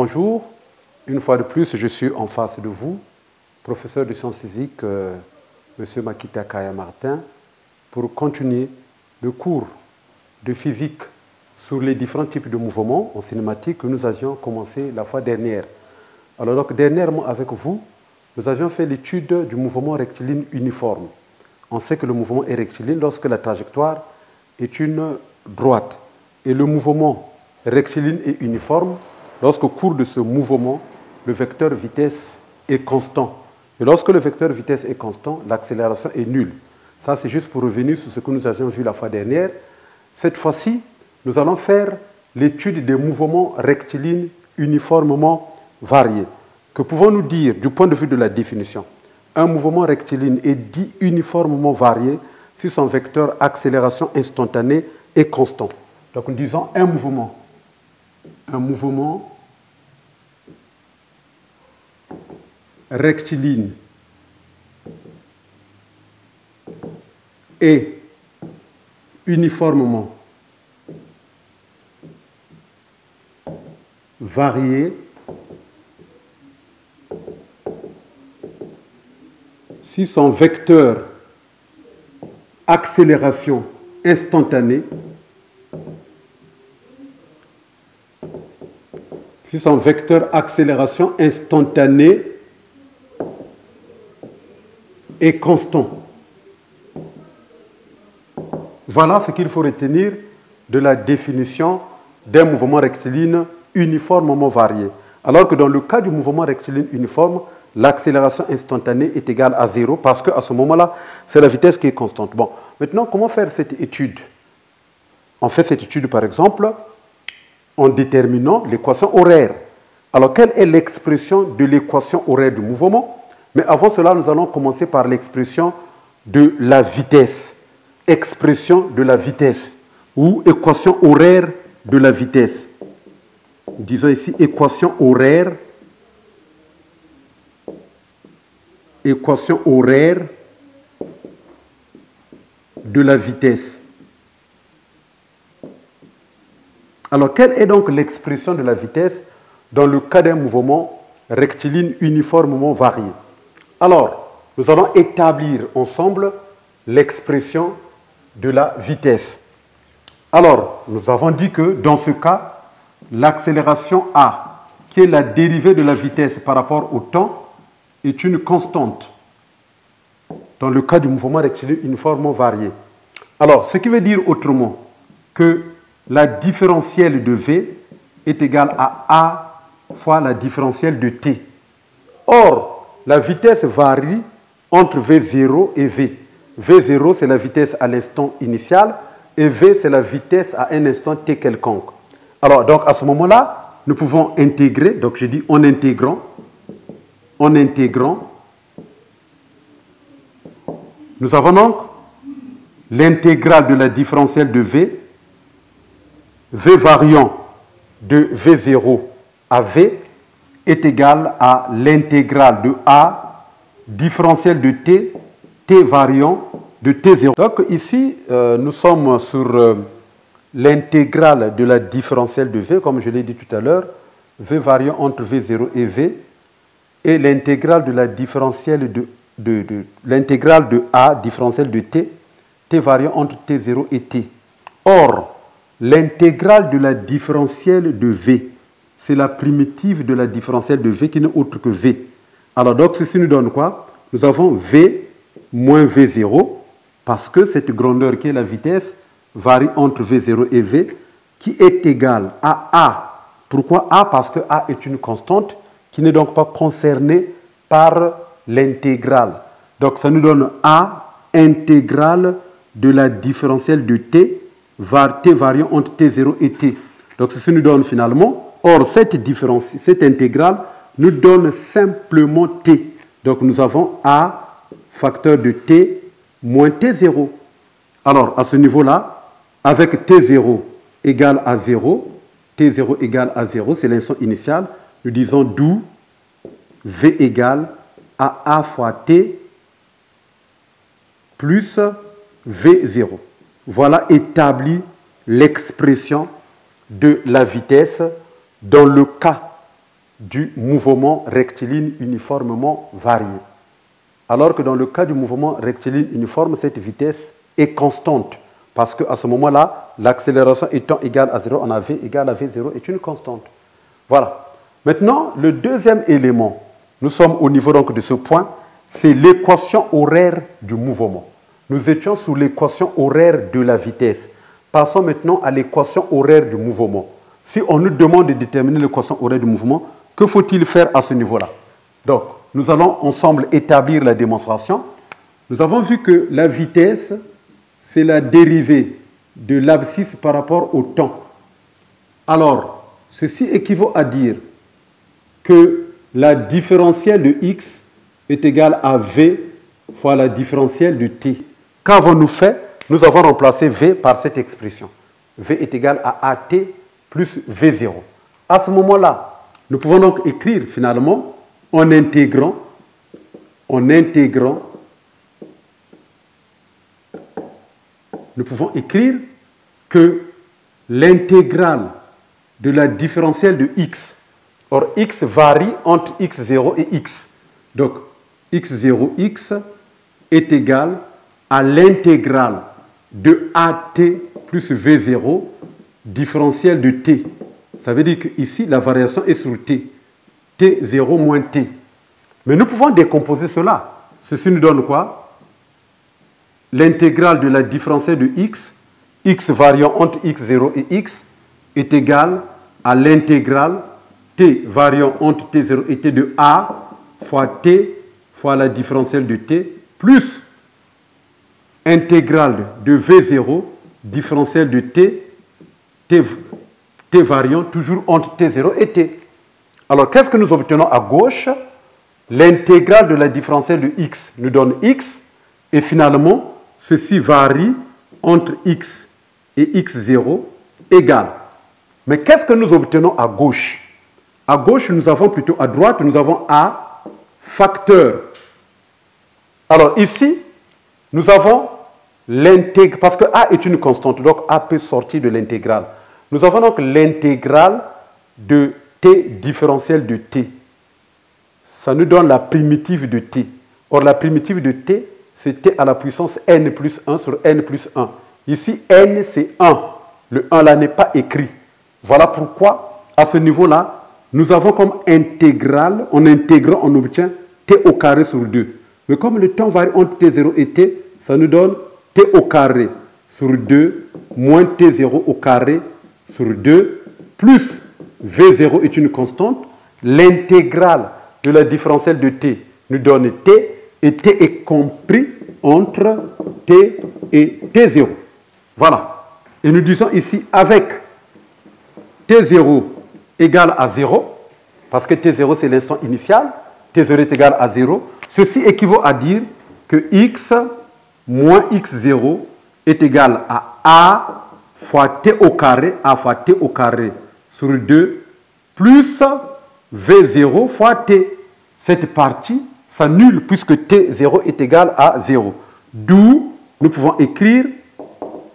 Bonjour. Une fois de plus, je suis en face de vous, professeur de sciences physiques, euh, M. Makita Kaya Martin, pour continuer le cours de physique sur les différents types de mouvements en cinématique que nous avions commencé la fois dernière. Alors, donc, dernièrement, avec vous, nous avions fait l'étude du mouvement rectiligne uniforme. On sait que le mouvement est rectiligne lorsque la trajectoire est une droite. Et le mouvement rectiligne et uniforme lorsqu'au cours de ce mouvement, le vecteur vitesse est constant. Et lorsque le vecteur vitesse est constant, l'accélération est nulle. Ça, c'est juste pour revenir sur ce que nous avions vu la fois dernière. Cette fois-ci, nous allons faire l'étude des mouvements rectilignes uniformément variés. Que pouvons-nous dire du point de vue de la définition? Un mouvement rectiligne est dit uniformément varié si son vecteur accélération instantanée est constant. Donc nous disons un mouvement. Un mouvement rectiligne. Est uniformément varié si son vecteur accélération instantanée si son vecteur accélération instantanée est constant. Voilà ce qu'il faut retenir de la définition d'un mouvement rectiligne uniformément varié. Alors que dans le cas du mouvement rectiligne uniforme, l'accélération instantanée est égale à zéro parce qu'à ce moment-là, c'est la vitesse qui est constante. Bon, maintenant, comment faire cette étude? On fait cette étude, par exemple, en déterminant l'équation horaire. Alors, quelle est l'expression de l'équation horaire du mouvement? Mais avant cela, nous allons commencer par l'expression de la vitesse. Expression de la vitesse ou équation horaire de la vitesse? Disons ici équation horaire. Équation horaire de la vitesse. Alors, quelle est donc l'expression de la vitesse dans le cas d'un mouvement rectiligne uniformément varié? Alors, nous allons établir ensemble l'expression de la vitesse. Alors, nous avons dit que dans ce cas, l'accélération A, qui est la dérivée de la vitesse par rapport au temps, est une constante dans le cas du mouvement rectiligne uniformément varié. Alors, ce qui veut dire autrement que la différentielle de V est égale à A fois la différentielle de T. Or, la vitesse varie entre V0 et V. V0, c'est la vitesse à l'instant initial, et V, c'est la vitesse à un instant T quelconque. Alors, donc, à ce moment-là, nous pouvons intégrer, donc je dis en intégrant, en intégrant, nous avons donc l'intégrale de la différentielle de V, V variant de V0 à V est égal à l'intégrale de A différentielle de T, T variant de T0. Donc ici, euh, nous sommes sur euh, l'intégrale de la différentielle de V, comme je l'ai dit tout à l'heure, V variant entre V0 et V, et l'intégrale de la différentielle de, l'intégrale de A différentielle de T, T variant entre T0 et T. Or, l'intégrale de la différentielle de V, c'est la primitive de la différentielle de V qui n'est autre que V. Alors donc ceci nous donne quoi? Nous avons V moins V0 parce que cette grandeur qui est la vitesse varie entre V0 et V qui est égale à A. Pourquoi A? Parce que A est une constante qui n'est donc pas concernée par l'intégrale. Donc ça nous donne A intégrale de la différentielle de T, T variant entre T0 et T. Donc ceci nous donne finalement, or cette, différence, cette intégrale nous donne simplement T. Donc nous avons A facteur de T moins T0. Alors, à ce niveau-là, avec T0 égale à 0, T0 égale à 0, c'est l'instant initial, nous disons d'où V égale à A fois T plus V0. Voilà établi l'expression de la vitesse dans le cas du mouvement rectiligne uniformément varié. Alors que dans le cas du mouvement rectiligne uniforme, cette vitesse est constante. Parce qu'à ce moment-là, l'accélération étant égale à 0, on a V égale à V0 est une constante. Voilà. Maintenant, le deuxième élément, nous sommes au niveau donc de ce point, c'est l'équation horaire du mouvement. Nous étions sous l'équation horaire de la vitesse. Passons maintenant à l'équation horaire du mouvement. Si on nous demande de déterminer l'équation horaire du mouvement, que faut-il faire à ce niveau-là? Donc, nous allons ensemble établir la démonstration. Nous avons vu que la vitesse, c'est la dérivée de l'abscisse par rapport au temps. Alors, ceci équivaut à dire que la différentielle de x est égale à v fois la différentielle de t. Qu'avons-nous fait? Nous avons remplacé v par cette expression. v est égal à at plus v0. À ce moment-là, nous pouvons donc écrire finalement en intégrant, en intégrant, nous pouvons écrire que l'intégrale de la différentielle de x, or x varie entre x0 et x. Donc x0, x est égal à l'intégrale de at plus v0 différentielle de t. Ça veut dire qu'ici, la variation est sur t. t0 moins t. Mais nous pouvons décomposer cela. Ceci nous donne quoi? L'intégrale de la différentielle de x, x variant entre x0 et x, est égal à l'intégrale t variant entre t0 et t de a fois t fois la différentielle de t plus intégrale de v0 différentielle de t, t, t variant toujours entre t0 et t. Alors qu'est-ce que nous obtenons à gauche? L'intégrale de la différentielle de x nous donne x et finalement ceci varie entre x et x0 égale. Mais qu'est-ce que nous obtenons à gauche? À gauche, nous avons plutôt à droite, nous avons a facteur. Alors ici, nous avons l'intégrale, parce que a est une constante, donc a peut sortir de l'intégrale. Nous avons donc l'intégrale de t différentielle de t. Ça nous donne la primitive de t. Or, la primitive de t, c'est t à la puissance n plus 1 sur n plus 1. Ici, n, c'est 1. Le 1 là n'est pas écrit. Voilà pourquoi, à ce niveau-là, nous avons comme intégrale, en intégrant, on obtient t au carré sur 2. Mais comme le temps varie entre t0 et t, ça nous donne t au carré sur 2 moins t0 au carré sur 2 plus v0 est une constante. L'intégrale de la différentielle de t nous donne t et t est compris entre t et t0. Voilà. Et nous disons ici avec t0 égale à 0, parce que t0 c'est l'instant initial, t0 est égal à 0, ceci équivaut à dire que x moins x0 est égal à a fois t au carré, a fois t au carré sur 2, plus v0 fois t. Cette partie s'annule puisque t0 est égal à 0. D'où nous pouvons écrire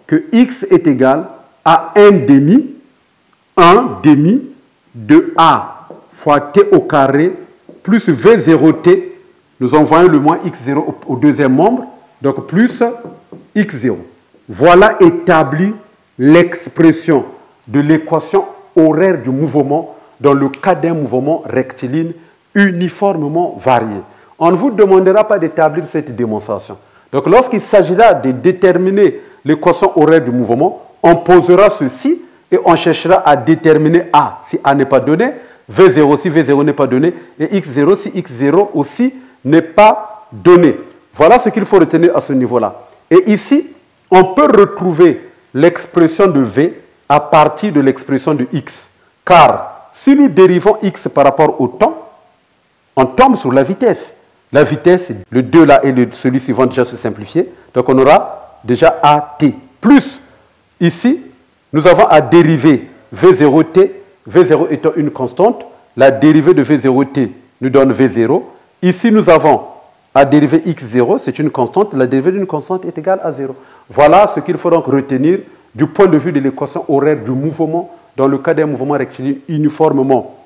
que x est égal à 1 demi, 1 demi de a fois t au carré plus v0t. Nous envoyons le moins x0 au deuxième membre, donc plus x0. Voilà établi l'expression de l'équation horaire du mouvement dans le cas d'un mouvement rectiligne uniformément varié. On ne vous demandera pas d'établir cette démonstration. Donc lorsqu'il s'agira de déterminer l'équation horaire du mouvement, on posera ceci et on cherchera à déterminer A si A n'est pas donné, V0 si V0 n'est pas donné, et X0 si X0 aussi n'est pas donné. Voilà ce qu'il faut retenir à ce niveau-là. Et ici, on peut retrouver l'expression de V à partir de l'expression de X. Car si nous dérivons X par rapport au temps, on tombe sur la vitesse. La vitesse, le 2 là et celui suivant déjà se simplifier. Donc on aura déjà AT. Plus, ici, nous avons à dériver V0T, V0 étant une constante. La dérivée de V0T nous donne V0. Ici, nous avons à dériver X0, c'est une constante. La dérivée d'une constante est égale à 0. Voilà ce qu'il faut donc retenir du point de vue de l'équation horaire du mouvement dans le cas d'un mouvement rectiligne uniformément,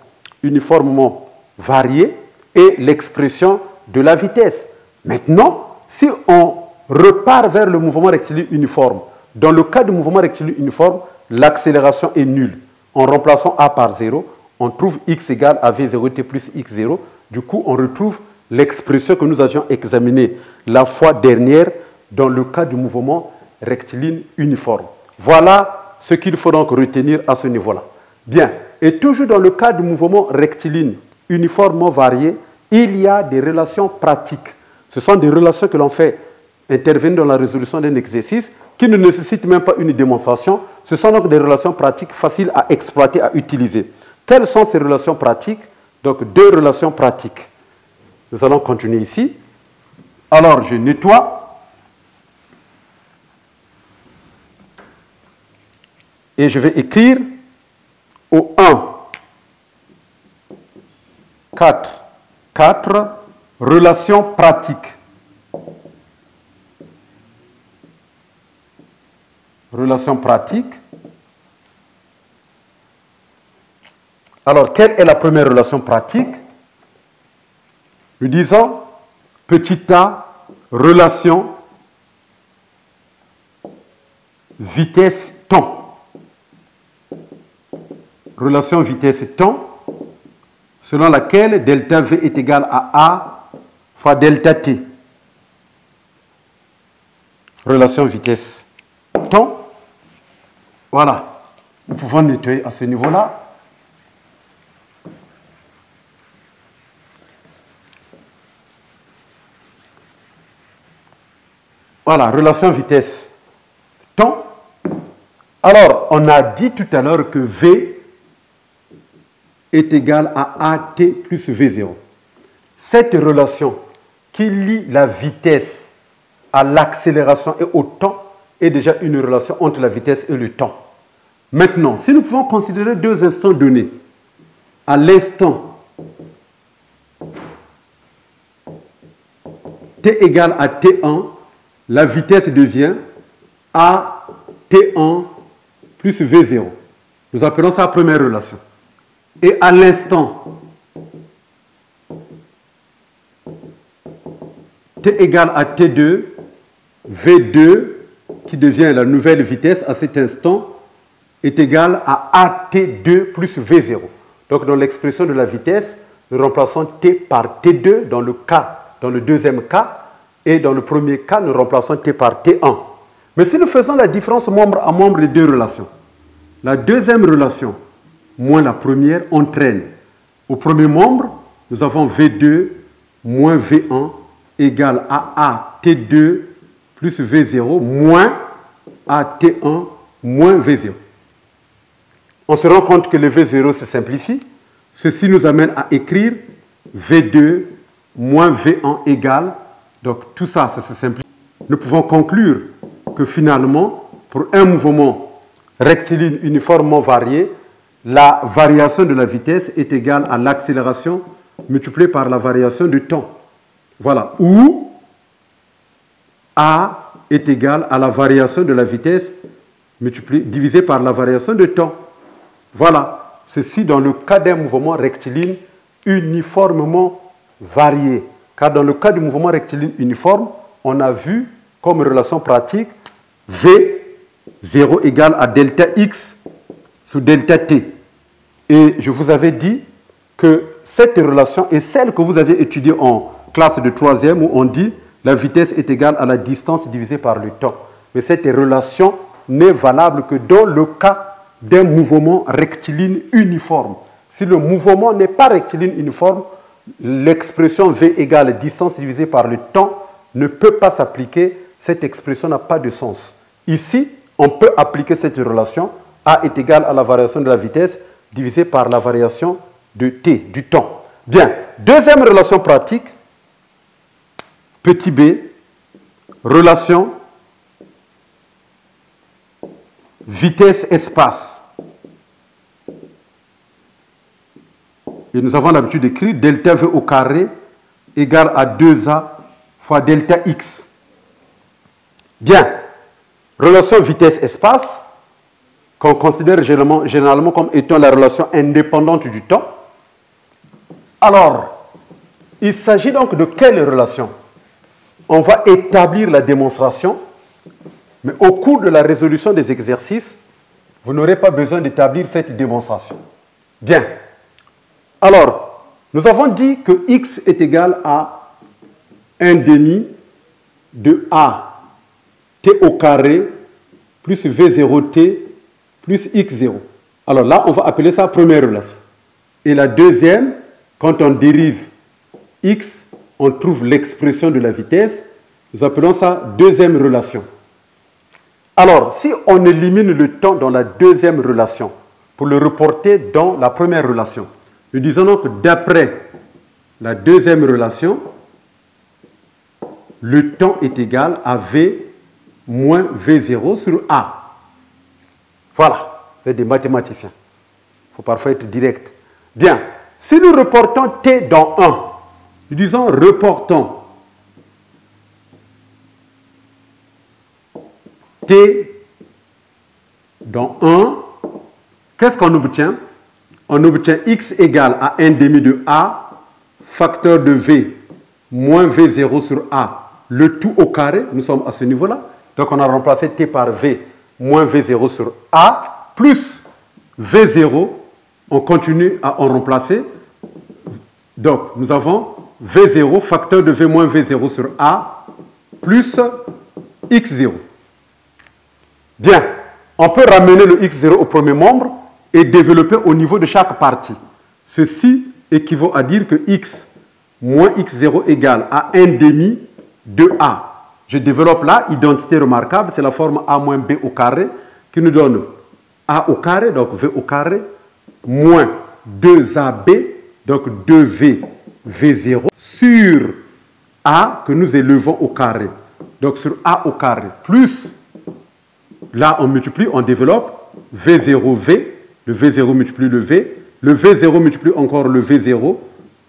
uniformément varié et l'expression de la vitesse. Maintenant, si on repart vers le mouvement rectiligne uniforme, dans le cas du mouvement rectiligne uniforme, l'accélération est nulle. En remplaçant A par 0, on trouve x égale à v0t plus x0. Du coup, on retrouve l'expression que nous avions examinée la fois dernière dans le cas du mouvement rectiligne uniforme. Voilà ce qu'il faut donc retenir à ce niveau-là. Bien, et toujours dans le cas du mouvement rectiligne uniformément varié, il y a des relations pratiques. Ce sont des relations que l'on fait intervenir dans la résolution d'un exercice qui ne nécessitent même pas une démonstration. Ce sont donc des relations pratiques faciles à exploiter, à utiliser. Quelles sont ces relations pratiques Donc deux relations pratiques. Nous allons continuer ici. Alors je nettoie. Et je vais écrire au 1, 4, 4, relations pratiques. Relations pratiques. Alors, quelle est la première relation pratique? Nous disons petit a, relation vitesse-temps. Relation vitesse-temps, selon laquelle delta V est égal à A fois delta T. Relation vitesse-temps. Voilà. Nous pouvons nettoyer à ce niveau-là. Voilà, relation vitesse-temps. Alors, on a dit tout à l'heure que V est égal à AT plus V0. Cette relation qui lie la vitesse à l'accélération et au temps est déjà une relation entre la vitesse et le temps. Maintenant, si nous pouvons considérer deux instants donnés, à l'instant t égale à t1, la vitesse devient A T1 plus V0. Nous appelons ça première relation. Et à l'instant T égale à T2, V2, qui devient la nouvelle vitesse à cet instant, est égal à AT2 plus V0. Donc dans l'expression de la vitesse, nous remplaçons T par T2 dans le cas, dans le deuxième cas, et dans le premier cas, nous remplaçons T par T1. Mais si nous faisons la différence membre à membre des deux relations, la deuxième relation moins la première entraîne. Au premier membre, nous avons V2 moins V1 égale à AT2 plus V0 moins AT1 moins V0. On se rend compte que le V0 se simplifie. Ceci nous amène à écrire V2 moins V1 égale donc tout ça, ça se simplifie. Nous pouvons conclure que finalement, pour un mouvement rectiligne uniformément varié, la variation de la vitesse est égale à l'accélération multipliée par la variation du temps. Voilà. Ou A est égal à la variation de la vitesse multipliée, divisée par la variation de temps. Voilà. Ceci dans le cas d'un mouvement rectiligne uniformément varié. Car dans le cas du mouvement rectiligne uniforme, on a vu comme relation pratique V0 égale à delta X sous delta T. Et je vous avais dit que cette relation est celle que vous avez étudiée en classe de troisième où on dit la vitesse est égale à la distance divisée par le temps. Mais cette relation n'est valable que dans le cas d'un mouvement rectiligne uniforme. Si le mouvement n'est pas rectiligne uniforme, l'expression V égale distance divisée par le temps ne peut pas s'appliquer. Cette expression n'a pas de sens. Ici, on peut appliquer cette relation. A est égal à la variation de la vitesse divisée par la variation de t, du temps. Bien. Deuxième relation pratique. Petit b. Relation vitesse-espace. Et nous avons l'habitude d'écrire delta V au carré égale à 2A fois delta X. Bien. Relation vitesse-espace. qu'on considère généralement, généralement comme étant la relation indépendante du temps. Alors, il s'agit donc de quelle relation? On va établir la démonstration, mais au cours de la résolution des exercices, vous n'aurez pas besoin d'établir cette démonstration. Bien. Alors, nous avons dit que x est égal à 1 demi de a t au carré plus v0t plus x0. Alors là, on va appeler ça première relation. Et la deuxième, quand on dérive x, on trouve l'expression de la vitesse. Nous appelons ça deuxième relation. Alors, si on élimine le temps dans la deuxième relation pour le reporter dans la première relation, nous disons donc d'après la deuxième relation, le temps est égal à V moins V0 sur A. Voilà, c'est des mathématiciens. Il faut parfois être direct. Bien, si nous reportons t dans 1, nous disons reportons t dans 1, qu'est-ce qu'on obtient? On obtient x égale à 1 demi de a, facteur de v, moins v0 sur a, le tout au carré, nous sommes à ce niveau-là. Donc on a remplacé t par v moins V0 sur A, plus V0, on continue à en remplacer. Donc, nous avons V0, facteur de V moins V0 sur A, plus X0. Bien, on peut ramener le X0 au premier membre et développer au niveau de chaque partie. Ceci équivaut à dire que X moins X0 égale à 1 demi de A. Je développe là, identité remarquable, c'est la forme A moins B au carré qui nous donne A au carré, donc V au carré, moins 2AB, donc 2V, V0, sur A que nous élevons au carré. Donc sur A au carré, plus, là on multiplie, on développe, V0V, le V0 multiplie le V, le V0 multiplie encore le V0,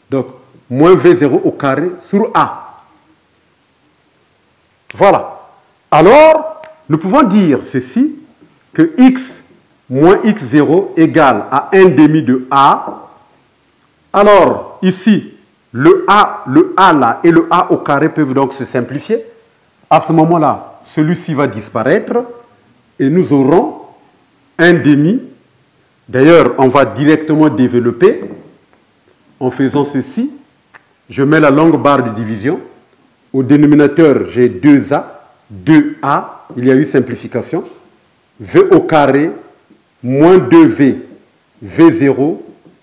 donc moins V0 au carré sur A. Voilà. Alors, nous pouvons dire ceci, que x moins x0 égale à 1 demi de a. Alors, ici, le a, le a là et le a au carré peuvent donc se simplifier. À ce moment-là, celui-ci va disparaître et nous aurons 1 demi. D'ailleurs, on va directement développer en faisant ceci. Je mets la longue barre de division. Au dénominateur, j'ai 2A, 2A, il y a eu simplification. V au carré moins 2V, V0,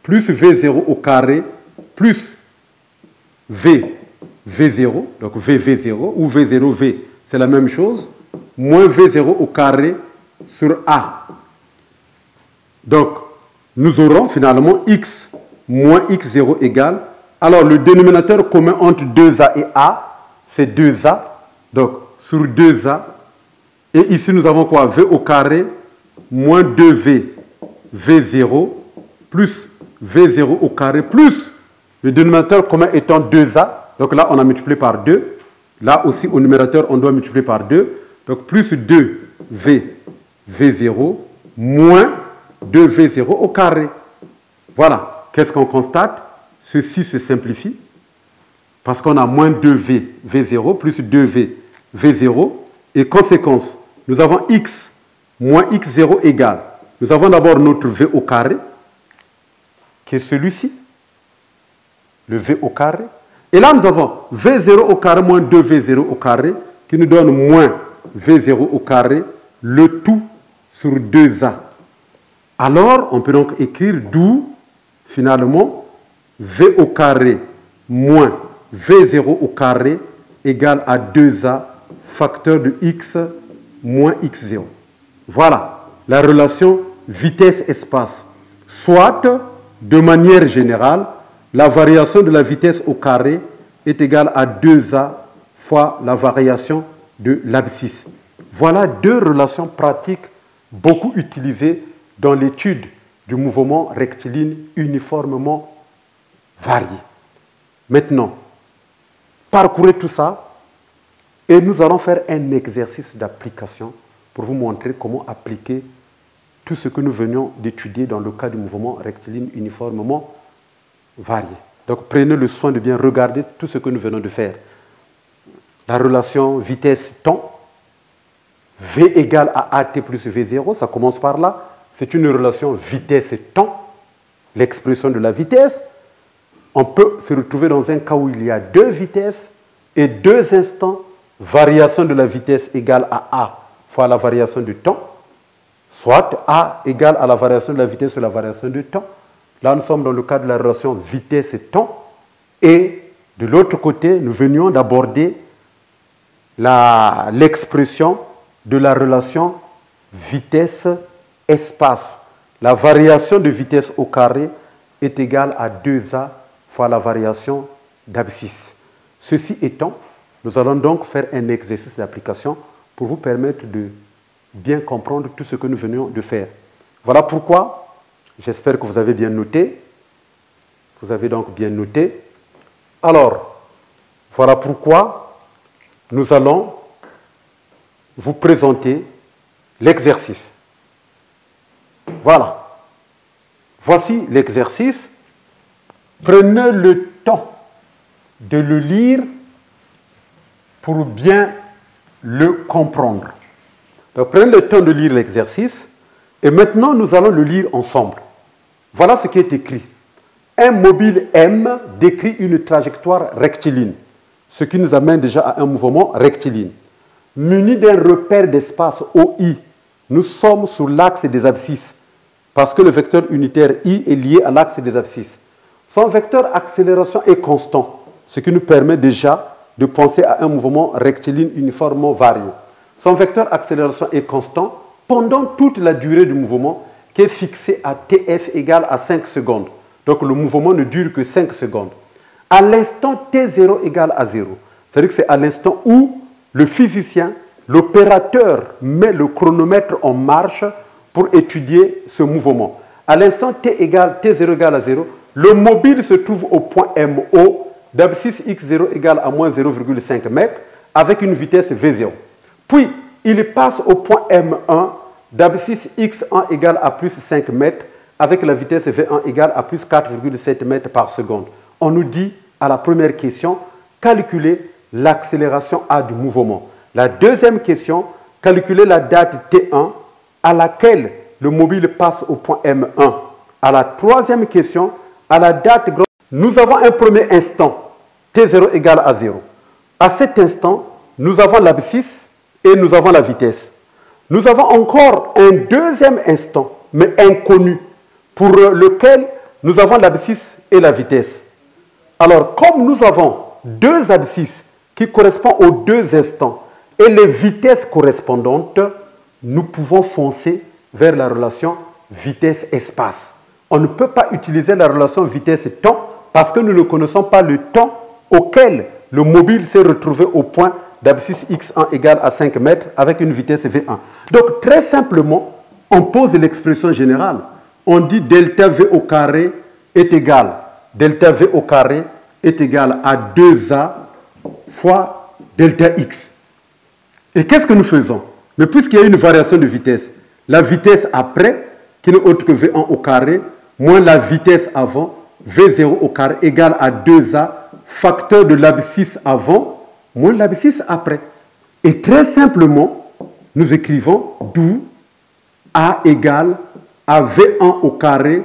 plus V0 au carré, plus V, V0, donc V, V0, ou V0, V, c'est la même chose, moins V0 au carré sur A. Donc, nous aurons finalement X moins X0 égale. Alors, le dénominateur commun entre 2A et A, c'est 2A. Donc, sur 2A. Et ici, nous avons quoi? V au carré moins 2V, V0, plus V0 au carré, plus le dénominateur commun étant 2A. Donc là, on a multiplié par 2. Là aussi, au numérateur, on doit multiplier par 2. Donc plus 2V, V0, moins 2V0 au carré. Voilà. Qu'est-ce qu'on constate? Ceci se simplifie parce qu'on a moins 2V, V0, plus 2V, V0. Et conséquence, nous avons X moins X0 égale. Nous avons d'abord notre V au carré, qui est celui-ci. Le V au carré. Et là, nous avons V0 au carré moins 2V0 au carré, qui nous donne moins V0 au carré, le tout sur 2A. Alors, on peut donc écrire d'où, finalement, V au carré moins V0 au carré égale à 2A facteur de x moins x0. Voilà la relation vitesse-espace. Soit, de manière générale, la variation de la vitesse au carré est égale à 2A fois la variation de l'abscisse. Voilà deux relations pratiques beaucoup utilisées dans l'étude du mouvement rectiligne uniformément varié. Maintenant, Parcourez tout ça et nous allons faire un exercice d'application pour vous montrer comment appliquer tout ce que nous venions d'étudier dans le cas du mouvement rectiligne uniformément varié. Donc prenez le soin de bien regarder tout ce que nous venons de faire. La relation vitesse-temps, V égale à AT plus V0, ça commence par là. C'est une relation vitesse-temps, l'expression de la vitesse. On peut se retrouver dans un cas où il y a deux vitesses et deux instants, variation de la vitesse égale à A fois la variation du temps, soit A égale à la variation de la vitesse sur la variation du temps. Là, nous sommes dans le cas de la relation vitesse et temps. Et de l'autre côté, nous venions d'aborder l'expression de la relation vitesse-espace. La variation de vitesse au carré est égale à 2A fois la variation d'abscisse. Ceci étant, nous allons donc faire un exercice d'application pour vous permettre de bien comprendre tout ce que nous venions de faire. Voilà pourquoi, j'espère que vous avez bien noté. Vous avez donc bien noté. Alors, voilà pourquoi nous allons vous présenter l'exercice. Voilà. Voici l'exercice. Prenez le temps de le lire pour bien le comprendre. Prenez le temps de lire l'exercice et maintenant nous allons le lire ensemble. Voilà ce qui est écrit. Un mobile M décrit une trajectoire rectiligne, ce qui nous amène déjà à un mouvement rectiligne. Muni d'un repère d'espace OI, nous sommes sur l'axe des abscisses parce que le vecteur unitaire I est lié à l'axe des abscisses. Son vecteur accélération est constant, ce qui nous permet déjà de penser à un mouvement rectiligne uniformément varié. Son vecteur accélération est constant pendant toute la durée du mouvement qui est fixé à TF égale à 5 secondes. Donc le mouvement ne dure que 5 secondes. À l'instant T0 égale à 0, c'est-à-dire que c'est à l'instant où le physicien, l'opérateur met le chronomètre en marche pour étudier ce mouvement. À l'instant T égale T0 égale à 0, le mobile se trouve au point MO d'abscisse x0 égale à moins 0,5 m avec une vitesse v0. Puis, il passe au point M1 d'abscisse x1 égale à plus 5 mètres avec la vitesse v1 égale à plus 4,7 mètres par seconde. On nous dit à la première question, calculer l'accélération A du mouvement. La deuxième question, calculer la date T1 à laquelle le mobile passe au point M1. À la troisième question, à la date nous avons un premier instant, T0 égale à 0. À cet instant, nous avons l'abscisse et nous avons la vitesse. Nous avons encore un deuxième instant, mais inconnu, pour lequel nous avons l'abscisse et la vitesse. Alors, comme nous avons deux abscisses qui correspondent aux deux instants et les vitesses correspondantes, nous pouvons foncer vers la relation vitesse-espace. On ne peut pas utiliser la relation vitesse-temps parce que nous ne connaissons pas le temps auquel le mobile s'est retrouvé au point d'abscisse x1 égale à 5 mètres avec une vitesse v1. Donc très simplement, on pose l'expression générale. On dit delta v au carré est égal. Delta v au carré est égal à 2a fois delta x. Et qu'est-ce que nous faisons? Mais puisqu'il y a une variation de vitesse, la vitesse après, qui n'est autre que v1 au carré, moins la vitesse avant, v0 au carré égale à 2a, facteur de l'abscisse avant, moins l'abscisse après. Et très simplement, nous écrivons d'où A égale à V1 au carré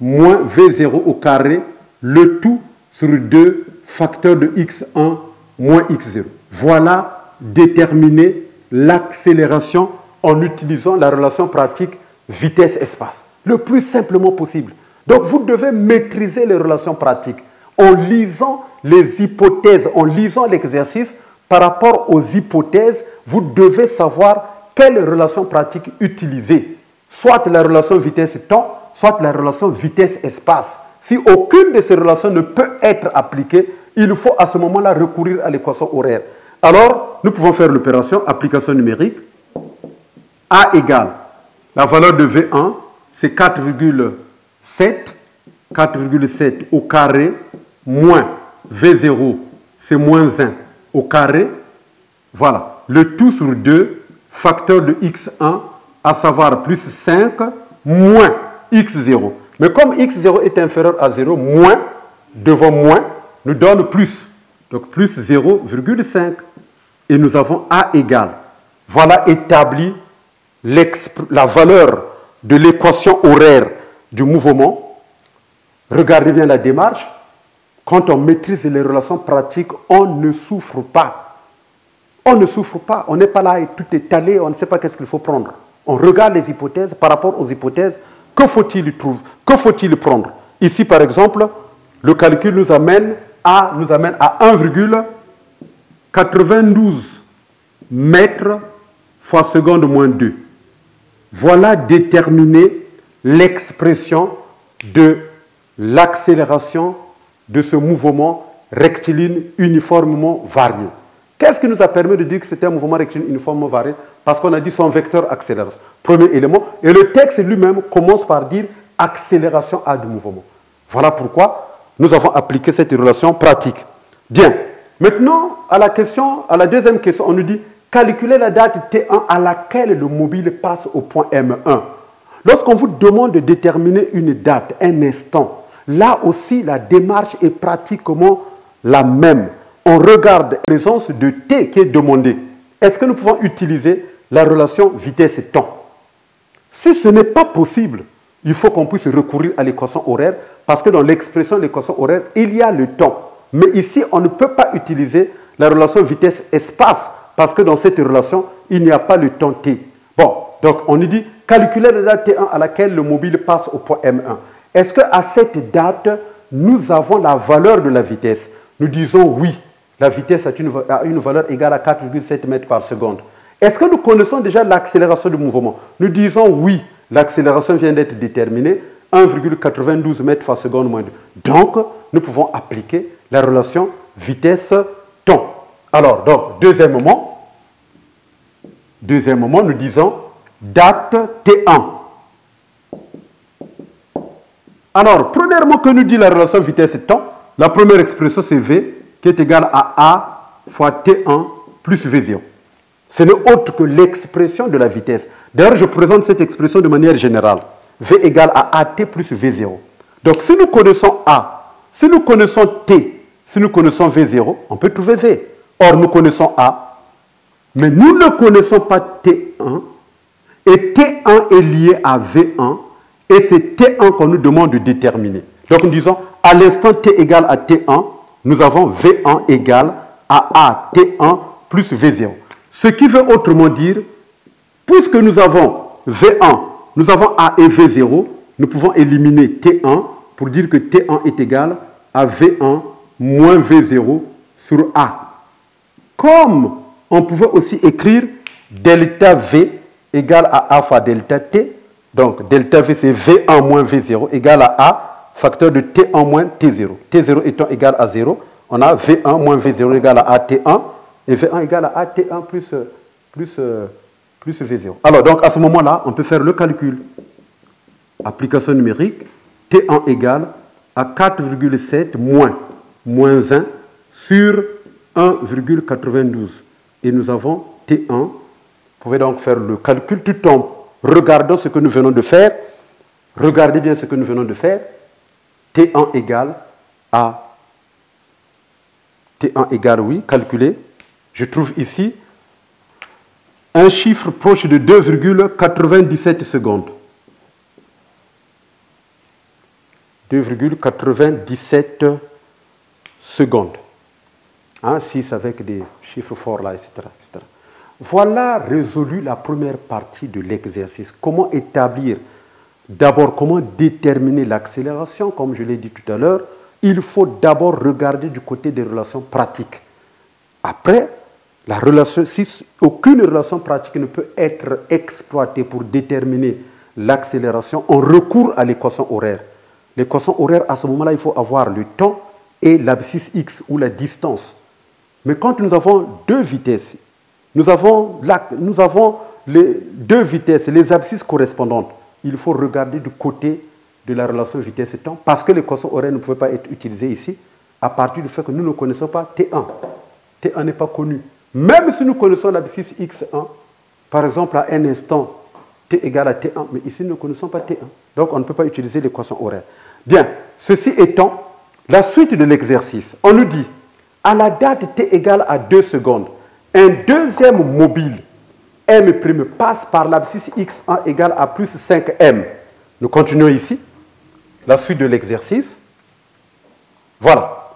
moins V0 au carré, le tout sur 2 facteur de x1 moins x0. Voilà déterminer l'accélération en utilisant la relation pratique vitesse-espace, le plus simplement possible. Donc vous devez maîtriser les relations pratiques en lisant les hypothèses, en lisant l'exercice, par rapport aux hypothèses, vous devez savoir quelle relation pratique utiliser. Soit la relation vitesse-temps, soit la relation vitesse-espace. Si aucune de ces relations ne peut être appliquée, il faut à ce moment-là recourir à l'équation horaire. Alors, nous pouvons faire l'opération application numérique. A égale la valeur de V1, c'est 4,7. 4,7 au carré moins V0, c'est moins 1 au carré. Voilà, le tout sur 2, facteur de x1, à savoir plus 5 moins x0. Mais comme x0 est inférieur à 0, moins devant moins nous donne plus. Donc plus 0,5. Et nous avons a égale. Voilà établi la valeur de l'équation horaire du mouvement. Regardez bien la démarche. Quand on maîtrise les relations pratiques, on ne souffre pas. On ne souffre pas. On n'est pas là et tout est allé, on ne sait pas qu'est-ce qu'il faut prendre. On regarde les hypothèses. Par rapport aux hypothèses, que faut-il trouver Que faut-il prendre? Ici, par exemple, le calcul nous amène à, nous amène à 1,92 mètres fois seconde moins 2. Voilà déterminer l'expression de l'accélération de ce mouvement rectiligne uniformément varié. Qu'est-ce qui nous a permis de dire que c'était un mouvement rectiligne uniformément varié? Parce qu'on a dit son vecteur accélération. Premier élément. Et le texte lui-même commence par dire accélération à du mouvement. Voilà pourquoi nous avons appliqué cette relation pratique. Bien. Maintenant, à la question, à la deuxième question, on nous dit calculer la date T1 à laquelle le mobile passe au point M1. Lorsqu'on vous demande de déterminer une date, un instant, là aussi la démarche est pratiquement la même. On regarde la présence de T qui est demandée. Est-ce que nous pouvons utiliser la relation vitesse-temps Si ce n'est pas possible, il faut qu'on puisse recourir à l'équation horaire parce que dans l'expression de l'équation horaire, il y a le temps. Mais ici, on ne peut pas utiliser la relation vitesse-espace parce que dans cette relation, il n'y a pas le temps t. Bon, donc on nous dit calculer la date t1 à laquelle le mobile passe au point M1. Est-ce qu'à cette date, nous avons la valeur de la vitesse? Nous disons oui. La vitesse a une, a une valeur égale à 4,7 mètres par seconde. Est-ce que nous connaissons déjà l'accélération du mouvement? Nous disons oui. L'accélération vient d'être déterminée 1,92 mètres par seconde moins 2. Donc, nous pouvons appliquer la relation vitesse-temps. Alors, donc, deuxièmement, deuxièmement, nous disons date T1. Alors, premièrement, que nous dit la relation vitesse-temps? La première expression, c'est V, qui est égal à A fois T1 plus V0. Ce n'est autre que l'expression de la vitesse. D'ailleurs, je présente cette expression de manière générale. V égale à AT plus V0. Donc, si nous connaissons A, si nous connaissons T, si nous connaissons V0, on peut trouver V. Or, nous connaissons A, mais nous ne connaissons pas T1, et T1 est lié à V1, et c'est T1 qu'on nous demande de déterminer. Donc, nous disons, à l'instant T égale à T1, nous avons V1 égale à AT1 plus V0. Ce qui veut autrement dire, puisque nous avons V1, nous avons A et V0, nous pouvons éliminer T1 pour dire que T1 est égal à V1 moins V0 sur A. Comme on pouvait aussi écrire delta V égale à A fois delta T, donc delta V c'est V1 moins V0 égale à A, facteur de T1 moins T0. T0 étant égal à 0, on a V1 moins V0 égale à AT1, et V1 égale à AT1 plus, plus, plus V0. Alors, donc à ce moment-là, on peut faire le calcul. Application numérique, T1 égale à 4,7 moins, moins 1 sur 1,92. Et nous avons T1. Vous pouvez donc faire le calcul tout en regardant ce que nous venons de faire. Regardez bien ce que nous venons de faire. T1 égale à T1 égale, oui, calculer. Je trouve ici un chiffre proche de 2,97 secondes. 2,97 secondes. 6 hein, avec des chiffres forts là, etc., etc. Voilà résolu la première partie de l'exercice. Comment établir, d'abord, comment déterminer l'accélération, comme je l'ai dit tout à l'heure. Il faut d'abord regarder du côté des relations pratiques. Après, la relation, si aucune relation pratique ne peut être exploitée pour déterminer l'accélération, on recourt à l'équation horaire. L'équation horaire, à ce moment-là, il faut avoir le temps et l'abscisse x ou la distance. Mais quand nous avons deux vitesses, nous avons, nous avons les deux vitesses, les abscisses correspondantes, il faut regarder du côté de la relation vitesse-temps parce que l'équation horaire ne pouvait pas être utilisée ici à partir du fait que nous ne connaissons pas T1. T1 n'est pas connu. Même si nous connaissons l'abscisse x1, par exemple à un instant t égale à t1, mais ici nous ne connaissons pas t1. Donc on ne peut pas utiliser l'équation horaire. Bien, ceci étant, la suite de l'exercice, on nous dit, à la date t égale à 2 secondes, un deuxième mobile m' passe par l'abscisse x1 égale à plus 5m. Nous continuons ici, la suite de l'exercice. Voilà.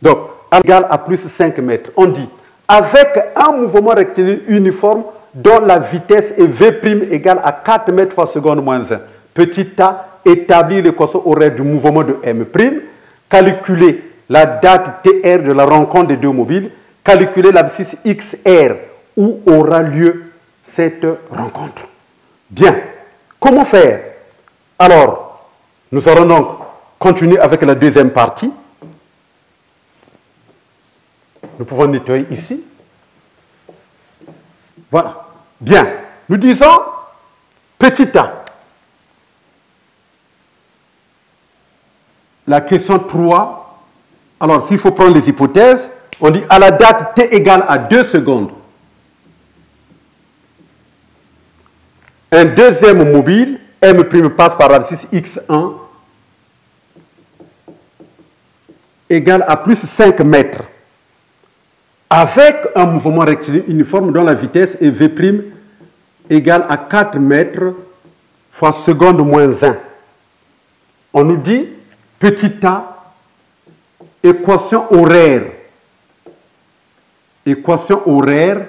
Donc, égale à plus 5 mètres. On dit, avec un mouvement rectiligne uniforme dont la vitesse est v' égale à 4 mètres par seconde moins 1. Petit a, établir l'équation horaire du mouvement de m', calculer la date tr de la rencontre des deux mobiles, calculer l'abscisse xr où aura lieu cette rencontre. Bien, comment faire? Alors, nous allons donc continuer avec la deuxième partie. Nous pouvons nettoyer ici. Voilà. Bien. Nous disons petit a. La question 3. Alors, s'il faut prendre les hypothèses, on dit à la date t égale à 2 secondes. Un deuxième mobile, M' passe par l'abscisse X1 égale à plus 5 mètres avec un mouvement rectiligne uniforme dont la vitesse est V' égale à 4 mètres fois seconde moins 1. On nous dit petit a, équation horaire. Équation horaire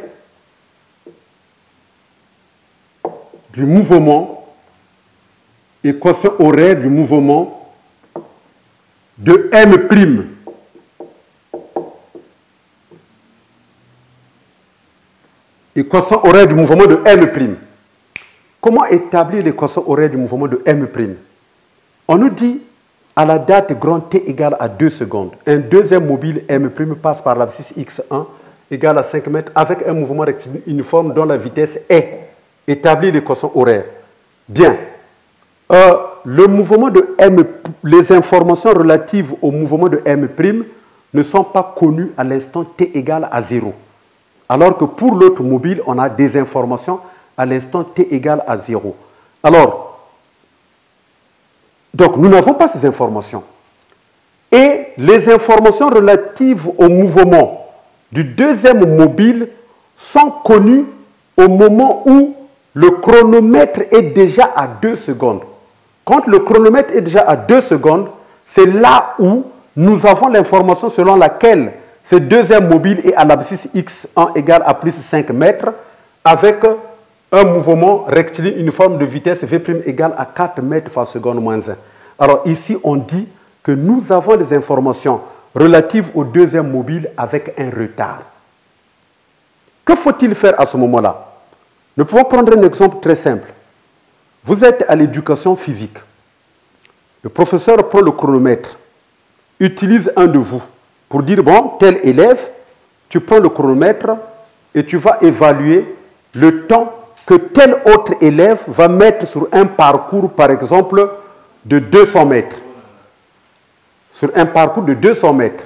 du mouvement, équation horaire du mouvement de M'. Équation horaire du mouvement de M'. Comment établir l'équation horaire du mouvement de M'? On nous dit à la date grand t égale à 2 secondes, un deuxième mobile M' passe par l'abscisse x1 égale à 5 mètres avec un mouvement uniforme dont la vitesse est établir l'équation horaire. Bien. Euh, le mouvement de M, les informations relatives au mouvement de M' ne sont pas connues à l'instant t égale à 0. Alors que pour l'autre mobile, on a des informations à l'instant t égale à 0. Alors, donc nous n'avons pas ces informations. Et les informations relatives au mouvement du deuxième mobile sont connues au moment où le chronomètre est déjà à 2 secondes. Quand le chronomètre est déjà à 2 secondes, c'est là où nous avons l'information selon laquelle ce deuxième mobile est à l'abscisse x1 égale à plus 5 mètres avec un mouvement rectiligne uniforme de vitesse v' égale à 4 mètres par seconde moins 1. Alors ici, on dit que nous avons des informations relatives au deuxième mobile avec un retard. Que faut-il faire à ce moment-là? Nous pouvons prendre un exemple très simple. Vous êtes à l'éducation physique. Le professeur prend le chronomètre, utilise un de vous pour dire, bon, tel élève, tu prends le chronomètre et tu vas évaluer le temps que tel autre élève va mettre sur un parcours, par exemple, de 200 mètres. Sur un parcours de 200 mètres.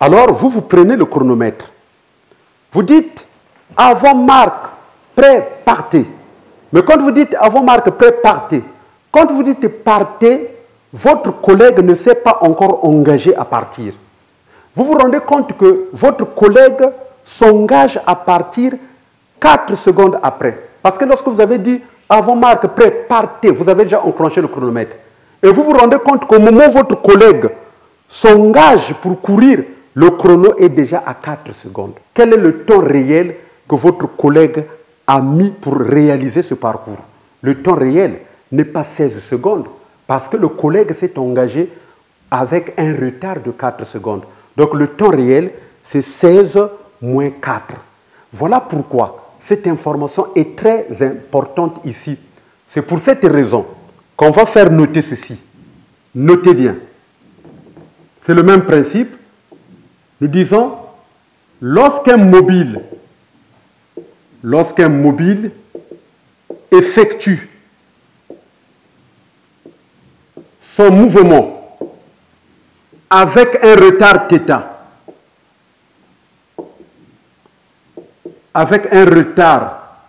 Alors, vous, vous prenez le chronomètre. Vous dites, avant Marc, prêt, partez. Mais quand vous dites avant Marc, prêt, partez, quand vous dites partez, votre collègue ne s'est pas encore engagé à partir. Vous vous rendez compte que votre collègue s'engage à partir 4 secondes après. Parce que lorsque vous avez dit avant Marc, prêt, partez, vous avez déjà enclenché le chronomètre. Et vous vous rendez compte qu'au moment où votre collègue s'engage pour courir, le chrono est déjà à 4 secondes. Quel est le temps réel que votre collègue a mis pour réaliser ce parcours? Le temps réel n'est pas 16 secondes parce que le collègue s'est engagé avec un retard de 4 secondes. Donc le temps réel, c'est 16 moins 4. Voilà pourquoi cette information est très importante ici. C'est pour cette raison qu'on va faire noter ceci. Notez bien. C'est le même principe. Nous disons, lorsqu'un mobile lorsqu'un mobile effectue son mouvement avec un retard θ, avec un retard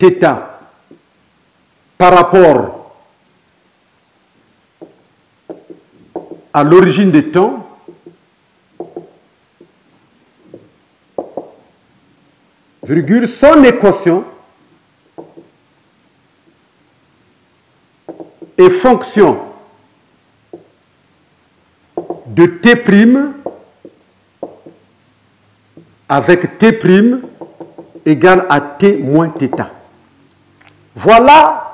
θ par rapport à l'origine des temps, virgule, son équation est fonction de T' avec T' égale à T moins θ. Voilà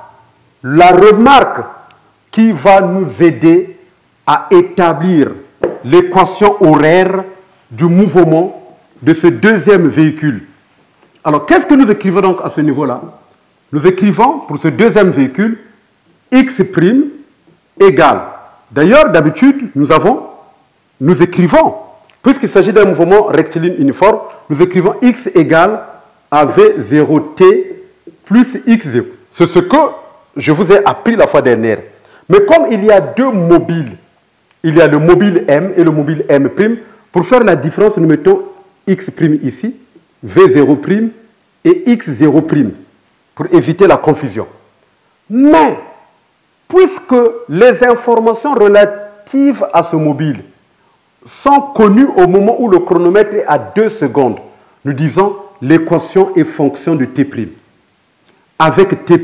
la remarque qui va nous aider à établir l'équation horaire du mouvement de ce deuxième véhicule. Alors, qu'est-ce que nous écrivons donc à ce niveau-là? Nous écrivons pour ce deuxième véhicule x' égale. D'ailleurs, d'habitude, nous avons, nous écrivons, puisqu'il s'agit d'un mouvement rectiligne uniforme, nous écrivons x égale à v0t plus x0. C'est ce que je vous ai appris la fois dernière. Mais comme il y a deux mobiles, il y a le mobile M et le mobile M', pour faire la différence, nous mettons x' ici, V0' et x0' pour éviter la confusion. Mais, puisque les informations relatives à ce mobile sont connues au moment où le chronomètre est à 2 secondes, nous disons l'équation est fonction de t'. Avec t'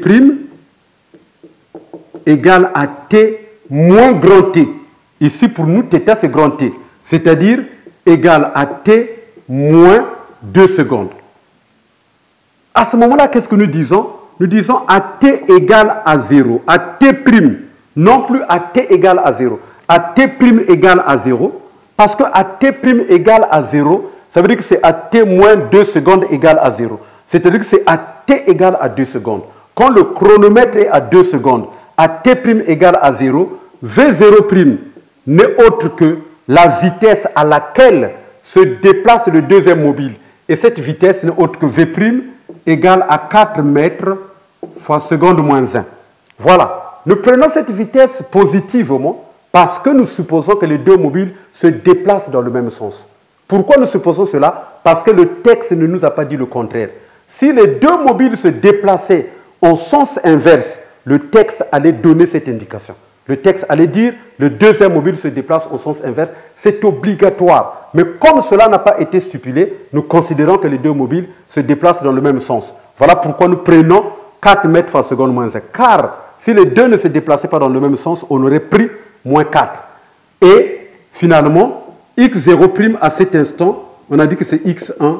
égale à t moins grand t. Ici, pour nous, θ, c'est grand t. C'est-à-dire égal à t moins 2 secondes. À ce moment-là, qu'est-ce que nous disons? Nous disons à t égale à 0, à t', non plus à t égale à 0, à t' égale à 0, parce que à t' égale à 0, ça veut dire que c'est à t moins 2 secondes égale à 0. C'est-à-dire que c'est à t égale à 2 secondes. Quand le chronomètre est à 2 secondes, à t' égale à 0, v0' n'est autre que la vitesse à laquelle se déplace le deuxième mobile. Et cette vitesse n'est autre que v' égale à 4 mètres fois seconde moins 1. Voilà. Nous prenons cette vitesse positivement parce que nous supposons que les deux mobiles se déplacent dans le même sens. Pourquoi nous supposons cela? Parce que le texte ne nous a pas dit le contraire. Si les deux mobiles se déplaçaient en sens inverse, le texte allait donner cette indication. Le texte allait dire le deuxième mobile se déplace au sens inverse. C'est obligatoire. Mais comme cela n'a pas été stipulé, nous considérons que les deux mobiles se déplacent dans le même sens. Voilà pourquoi nous prenons 4 mètres par seconde moins 1. Car si les deux ne se déplaçaient pas dans le même sens, on aurait pris moins 4. Et finalement, x0' à cet instant, on a dit que c'est x1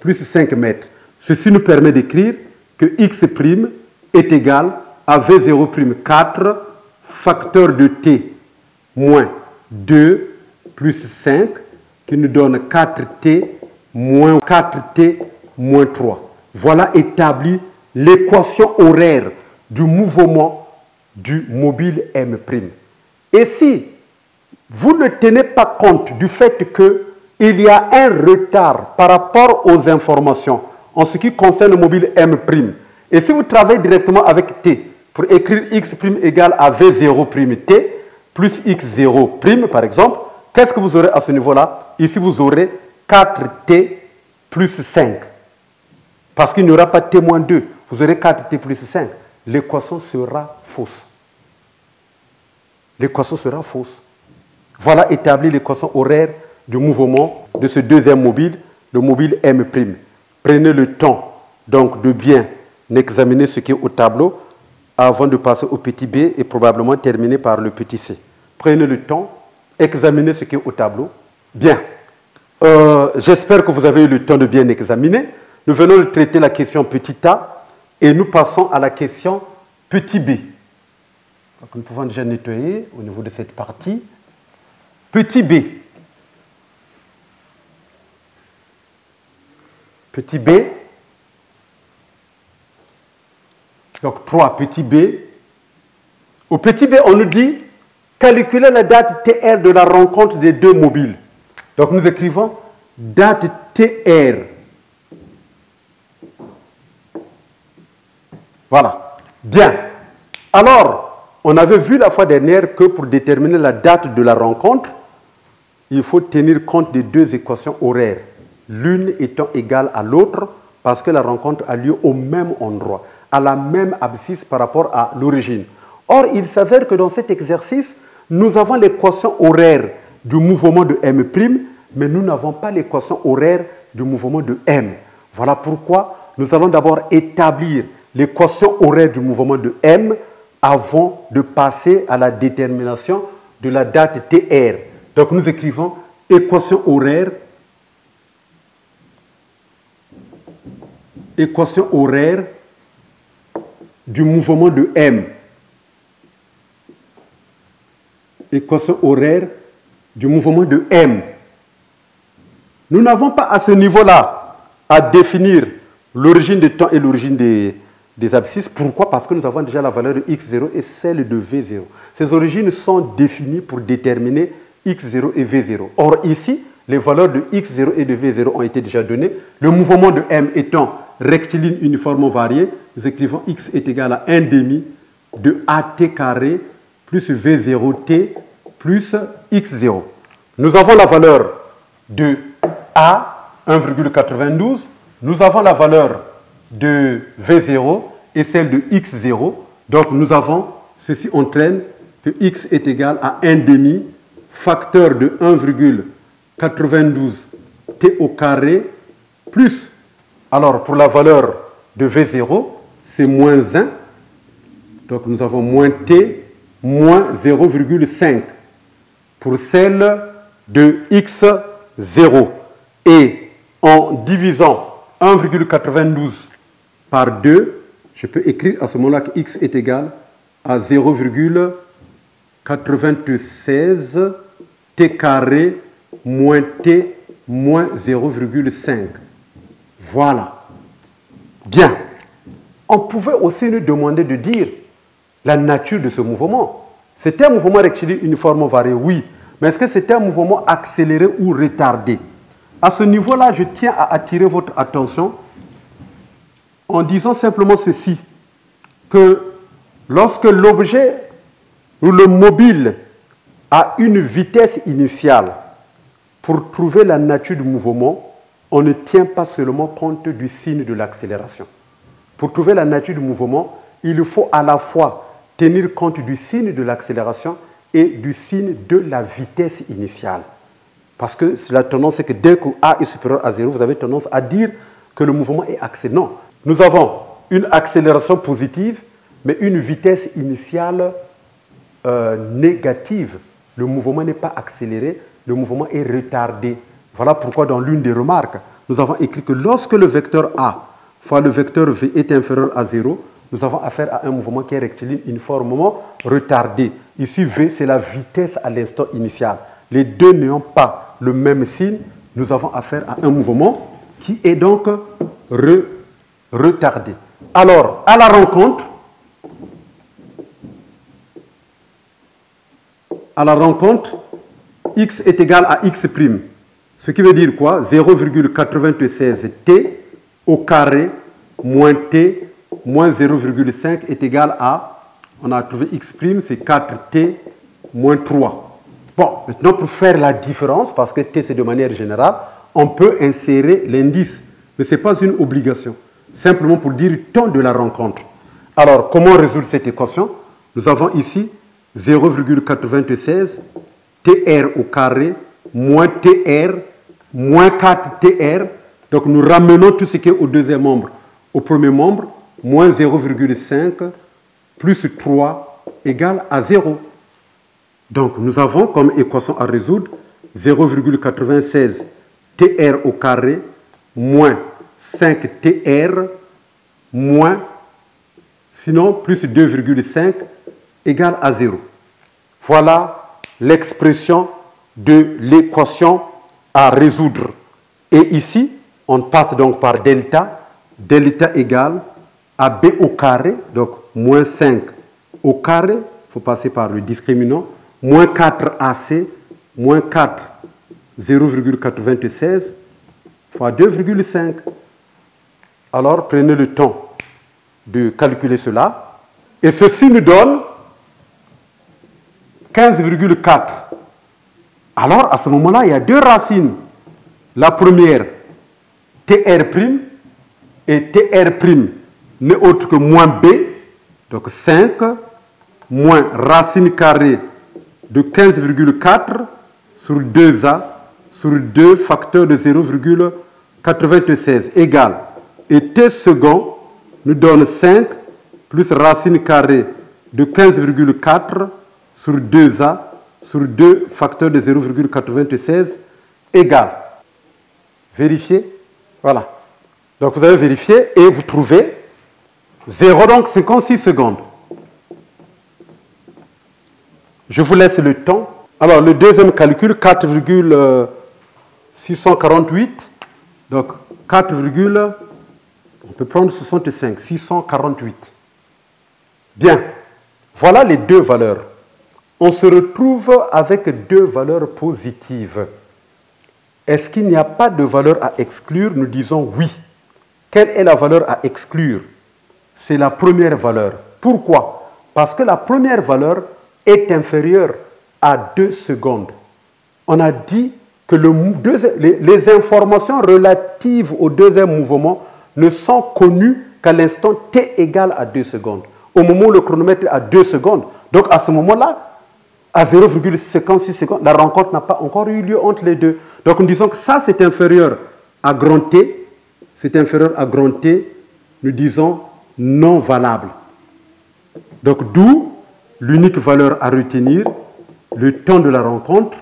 plus 5 mètres. Ceci nous permet d'écrire que x' est égal à V0' 4 facteur de t moins 2 plus 5 qui nous donne 4t moins 4t moins 3. Voilà établi l'équation horaire du mouvement du mobile M'. Et si vous ne tenez pas compte du fait qu'il y a un retard par rapport aux informations en ce qui concerne le mobile M', et si vous travaillez directement avec t, pour écrire x' égale à v0' t plus x0' par exemple, qu'est-ce que vous aurez à ce niveau-là? Ici, vous aurez 4t plus 5. Parce qu'il n'y aura pas t moins 2. Vous aurez 4t plus 5. L'équation sera fausse. L'équation sera fausse. Voilà établi l'équation horaire du mouvement de ce deuxième mobile, le mobile M'. Prenez le temps donc de bien examiner ce qui est au tableau avant de passer au petit b et probablement terminer par le petit c. Prenez le temps, examinez ce qui est au tableau. Bien. Euh, j'espère que vous avez eu le temps de bien examiner. Nous venons de traiter la question petit a et nous passons à la question petit b. Donc nous pouvons déjà nettoyer au niveau de cette partie. Petit b. Petit b, Donc 3 petit b. Au petit b, on nous dit calculer la date TR de la rencontre des deux mobiles. Donc nous écrivons date TR. Voilà. Bien. Alors, on avait vu la fois dernière que pour déterminer la date de la rencontre, il faut tenir compte des deux équations horaires, l'une étant égale à l'autre parce que la rencontre a lieu au même endroit, à la même abscisse par rapport à l'origine. Or, il s'avère que dans cet exercice, nous avons l'équation horaire du mouvement de M', mais nous n'avons pas l'équation horaire du mouvement de M. Voilà pourquoi nous allons d'abord établir l'équation horaire du mouvement de M avant de passer à la détermination de la date TR. Donc nous écrivons équation horaire équation horaire du mouvement de M. Équation horaire du mouvement de M. Nous n'avons pas à ce niveau-là à définir l'origine du temps et l'origine des, des abscisses. Pourquoi? Parce que nous avons déjà la valeur de x0 et celle de v0. Ces origines sont définies pour déterminer x0 et v0. Or ici, les valeurs de x0 et de v0 ont été déjà données. Le mouvement de m étant rectiligne uniformément varié, nous écrivons x est égal à 1 demi de at carré plus v0t plus x0. Nous avons la valeur de a, 1,92. Nous avons la valeur de V0 et celle de X0. Donc nous avons, ceci entraîne que X est égal à 1 demi facteur de 1,92 T au carré plus, alors pour la valeur de V0, c'est moins 1. Donc nous avons moins T moins 0,5 pour celle de X0. Et en divisant 1,92 par 2, je peux écrire à ce moment-là que x est égal à 0,96 t carré moins t moins 0,5. Voilà. Bien. On pouvait aussi nous demander de dire la nature de ce mouvement. C'était un mouvement rectiligne uniformément varié, oui. Mais est-ce que c'était un mouvement accéléré ou retardé? À ce niveau-là, je tiens à attirer votre attention en disant simplement ceci, que lorsque l'objet ou le mobile a une vitesse initiale, pour trouver la nature du mouvement, on ne tient pas seulement compte du signe de l'accélération. Pour trouver la nature du mouvement, il faut à la fois tenir compte du signe de l'accélération et du signe de la vitesse initiale. Parce que la tendance, c'est que dès que A est supérieur à 0, vous avez tendance à dire que le mouvement est accéléré. Non, nous avons une accélération positive, mais une vitesse initiale euh, négative. Le mouvement n'est pas accéléré, le mouvement est retardé. Voilà pourquoi dans l'une des remarques, nous avons écrit que lorsque le vecteur A fois le vecteur V est inférieur à 0, nous avons affaire à un mouvement qui est rectiligne uniformément retardé. Ici, V, c'est la vitesse à l'instant initial. Les deux n'ayant pas le même signe, nous avons affaire à un mouvement qui est donc retardé. Alors, à la rencontre, à la rencontre, x est égal à x'. Ce qui veut dire quoi? 0,96 t au carré moins t moins 0,5 est égal à, on a trouvé x', c'est 4t moins 3. Bon, maintenant pour faire la différence, parce que t c'est de manière générale, on peut insérer l'indice, mais ce n'est pas une obligation simplement pour dire temps de la rencontre. Alors, comment résoudre cette équation? Nous avons ici 0,96 TR au carré moins TR moins 4 TR. Donc, nous ramenons tout ce qui est au deuxième membre au premier membre, moins 0,5 plus 3 égale à 0. Donc, nous avons comme équation à résoudre 0,96 TR au carré moins 5TR moins, sinon plus 2,5 égale à 0. Voilà l'expression de l'équation à résoudre. Et ici, on passe donc par delta. Delta égale à b au carré, donc moins 5 au carré, il faut passer par le discriminant, moins 4ac, moins 4, 0,96 fois 2,5. Alors prenez le temps de calculer cela. Et ceci nous donne 15,4. Alors à ce moment-là, il y a deux racines. La première, TR', et TR' n'est autre que moins B, donc 5 moins racine carrée de 15,4 sur 2A sur 2 facteurs de 0,96 égale. Et T second nous donne 5 plus racine carrée de 15,4 sur 2A sur 2 facteurs de 0,96 égale. Vérifiez. Voilà. Donc vous avez vérifié et vous trouvez 0, donc 56 secondes. Je vous laisse le temps. Alors le deuxième calcul, 4,648. Donc 4, on peut prendre 65, 648. Bien, voilà les deux valeurs. On se retrouve avec deux valeurs positives. Est-ce qu'il n'y a pas de valeur à exclure? Nous disons oui. Quelle est la valeur à exclure? C'est la première valeur. Pourquoi? Parce que la première valeur est inférieure à 2 secondes. On a dit que les, informations relatives au deuxième mouvement ne sont connues qu'à l'instant t égale à 2 secondes. Au moment où le chronomètre est à 2 secondes, donc à ce moment-là, à 0,56 secondes, la rencontre n'a pas encore eu lieu entre les deux. Donc nous disons que ça c'est inférieur à grand T, c'est inférieur à grand T, nous disons non valable. Donc d'où l'unique valeur à retenir, le temps de la rencontre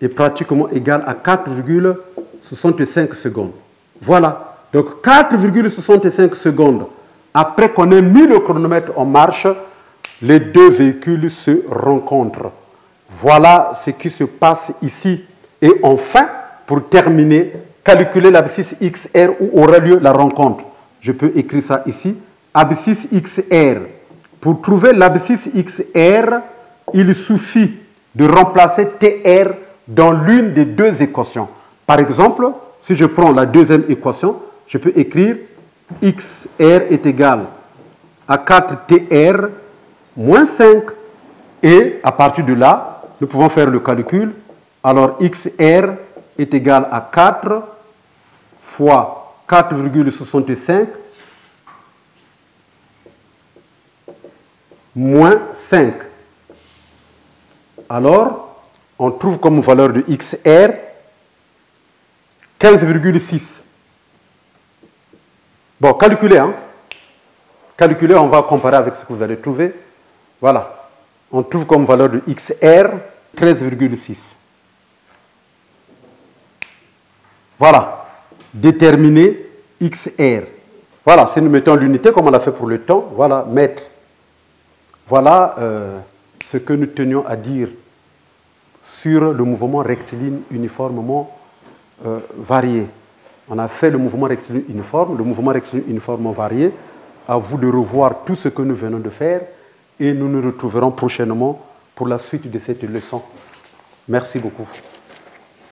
est pratiquement égal à 4,65 secondes. Voilà. Donc 4,65 secondes après qu'on ait mis le chronomètre en marche, les deux véhicules se rencontrent. Voilà ce qui se passe ici. Et enfin, pour terminer, calculer l'abscisse XR où aura lieu la rencontre. Je peux écrire ça ici. Abscisse XR. Pour trouver l'abscisse XR, il suffit de remplacer TR dans l'une des deux équations. Par exemple, si je prends la deuxième équation, je peux écrire XR est égal à 4TR moins 5. Et à partir de là, nous pouvons faire le calcul. Alors XR est égal à 4 fois 4,65 moins 5. Alors, on trouve comme valeur de XR 15,6. Bon, calculez, hein. Calculez, on va comparer avec ce que vous allez trouver. Voilà. On trouve comme valeur de XR 13,6. Voilà. Déterminer XR. Voilà, si nous mettons l'unité comme on l'a fait pour le temps, voilà, mètre. Voilà euh, ce que nous tenions à dire sur le mouvement rectiligne uniformément euh, varié. On a fait le mouvement rectiligne uniforme, le mouvement rectiligne uniformément varié. À vous de revoir tout ce que nous venons de faire et nous nous retrouverons prochainement pour la suite de cette leçon. Merci beaucoup.